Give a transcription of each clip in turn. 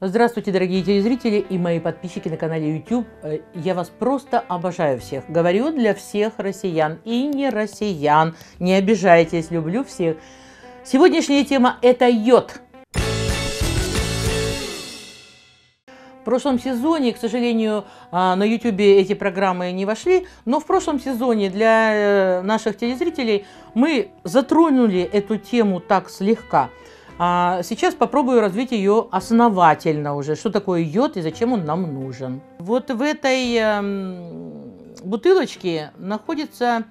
Здравствуйте, дорогие телезрители и мои подписчики на канале YouTube. Э, я вас просто обожаю всех. Говорю для всех россиян и не россиян. Не обижайтесь, люблю всех. Сегодняшняя тема – это йод. В прошлом сезоне, к сожалению, а, на YouTube эти программы не вошли, но в прошлом сезоне для э, наших телезрителей мы затронули эту тему так слегка – а сейчас попробую развить ее основательно уже. Что такое йод и зачем он нам нужен. Вот в этой э, бутылочке находится,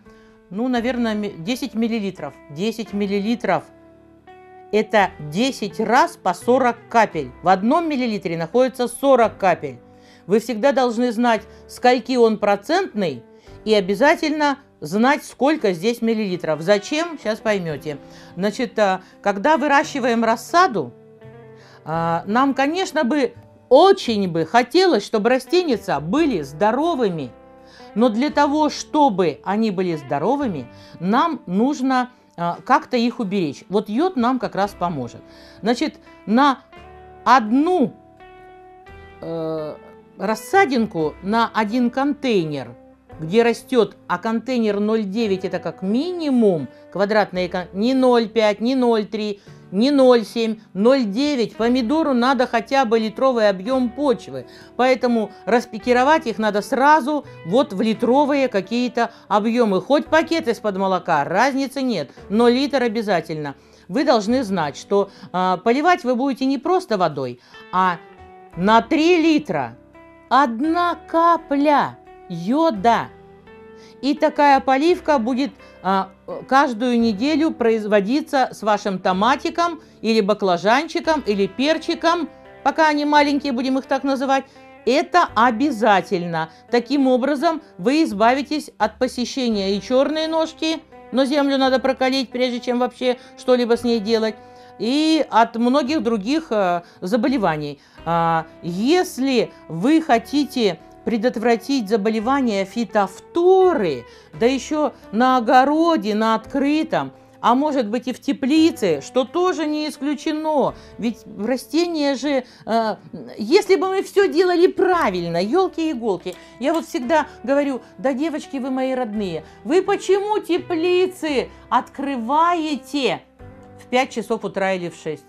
ну, наверное, 10 миллилитров. 10 миллилитров – это 10 раз по 40 капель. В одном миллилитре находится 40 капель. Вы всегда должны знать, скольки он процентный, и обязательно знать, сколько здесь миллилитров. Зачем? Сейчас поймете. Значит, э, когда выращиваем рассаду, э, нам, конечно, бы очень бы хотелось, чтобы растения были здоровыми. Но для того, чтобы они были здоровыми, нам нужно э, как-то их уберечь. Вот йод нам как раз поможет. Значит, на одну э, рассадинку, на один контейнер – где растет, а контейнер 0,9 это как минимум квадратные, не 0,5, не 0,3, не 0,7, 0,9. Помидору надо хотя бы литровый объем почвы. Поэтому распекировать их надо сразу вот в литровые какие-то объемы. Хоть пакет из-под молока, разницы нет, но литр обязательно. Вы должны знать, что э, поливать вы будете не просто водой, а на 3 литра одна капля йода. И такая поливка будет а, каждую неделю производиться с вашим томатиком или баклажанчиком или перчиком, пока они маленькие, будем их так называть. Это обязательно. Таким образом вы избавитесь от посещения и черной ножки, но землю надо прокалить, прежде чем вообще что-либо с ней делать, и от многих других а, заболеваний. А, если вы хотите предотвратить заболевания фитофторы, да еще на огороде, на открытом, а может быть и в теплице, что тоже не исключено. Ведь растения же, э, если бы мы все делали правильно, елки-иголки, я вот всегда говорю, да, девочки, вы мои родные, вы почему теплицы открываете в 5 часов утра или в 6?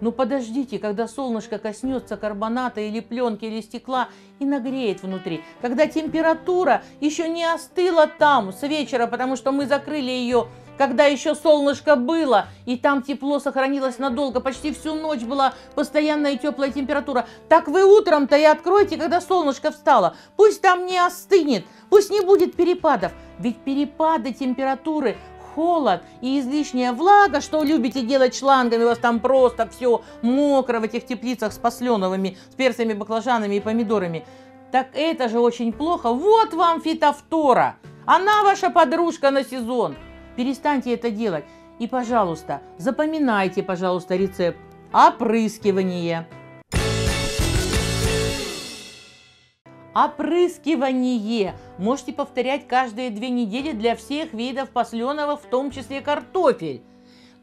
Ну подождите, когда солнышко коснется карбоната или пленки или стекла и нагреет внутри, когда температура еще не остыла там с вечера, потому что мы закрыли ее когда еще солнышко было, и там тепло сохранилось надолго, почти всю ночь была постоянная теплая температура. Так вы утром-то и откройте, когда солнышко встало. Пусть там не остынет, пусть не будет перепадов. Ведь перепады температуры холод и излишняя влага, что любите делать шлангами, у вас там просто все мокро в этих теплицах с посленовыми, с перцами, баклажанами и помидорами. Так это же очень плохо. Вот вам фитофтора. Она ваша подружка на сезон. Перестаньте это делать. И, пожалуйста, запоминайте, пожалуйста, рецепт. Опрыскивание. Опрыскивание можете повторять каждые две недели для всех видов посленого, в том числе картофель.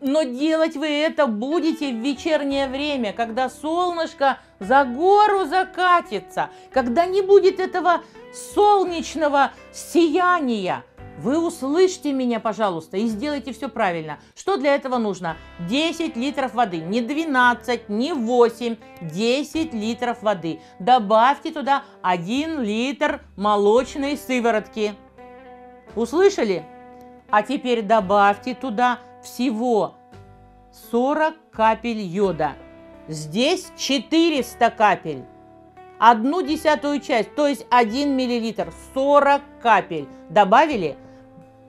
Но делать вы это будете в вечернее время, когда солнышко за гору закатится, когда не будет этого солнечного сияния – вы услышьте меня, пожалуйста, и сделайте все правильно. Что для этого нужно? 10 литров воды, не 12, не 8, 10 литров воды. Добавьте туда 1 литр молочной сыворотки. Услышали? А теперь добавьте туда всего 40 капель йода. Здесь 400 капель одну десятую часть, то есть 1 миллилитр, 40 капель. Добавили?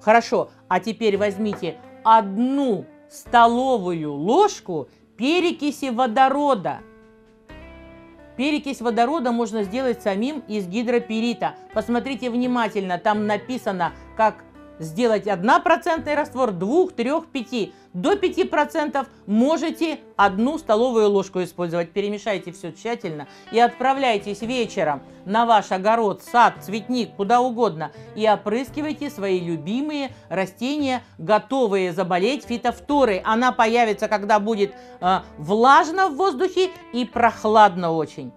Хорошо, а теперь возьмите одну столовую ложку перекиси водорода. Перекись водорода можно сделать самим из гидроперита. Посмотрите внимательно, там написано, как сделать 1% раствор, 2, 3, 5. До 5% можете одну столовую ложку использовать. Перемешайте все тщательно и отправляйтесь вечером на ваш огород, сад, цветник, куда угодно и опрыскивайте свои любимые растения, готовые заболеть фитофторой. Она появится, когда будет э, влажно в воздухе и прохладно очень.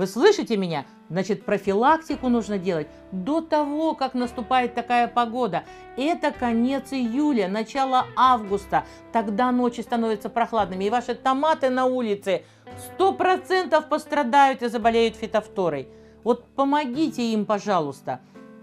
Вы слышите меня? Значит, профилактику нужно делать до того, как наступает такая погода. Это конец июля, начало августа. Тогда ночи становятся прохладными, и ваши томаты на улице 100% пострадают и заболеют фитофторой. Вот помогите им, пожалуйста.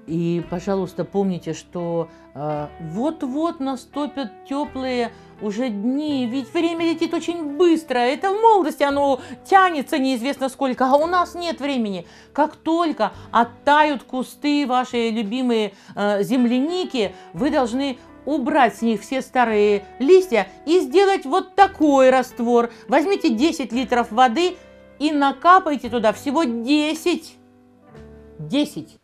И, пожалуйста, помните, что э, вот-вот наступят теплые уже дни, ведь время летит очень быстро. Это в молодости оно тянется неизвестно сколько, а у нас нет времени. Как только оттают кусты ваши любимые э, земляники, вы должны убрать с них все старые листья и сделать вот такой раствор. Возьмите 10 литров воды и накапайте туда всего 10. 10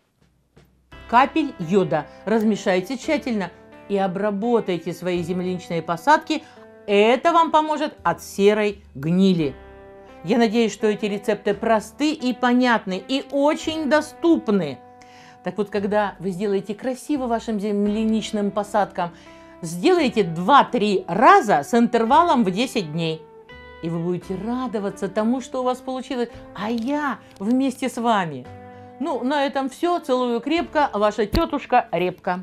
капель йода. Размешайте тщательно и обработайте свои земляничные посадки. Это вам поможет от серой гнили. Я надеюсь, что эти рецепты просты и понятны, и очень доступны. Так вот, когда вы сделаете красиво вашим земляничным посадкам, сделайте 2-3 раза с интервалом в 10 дней. И вы будете радоваться тому, что у вас получилось, а я вместе с вами. Ну, на этом все. Целую крепко. Ваша тетушка Репка.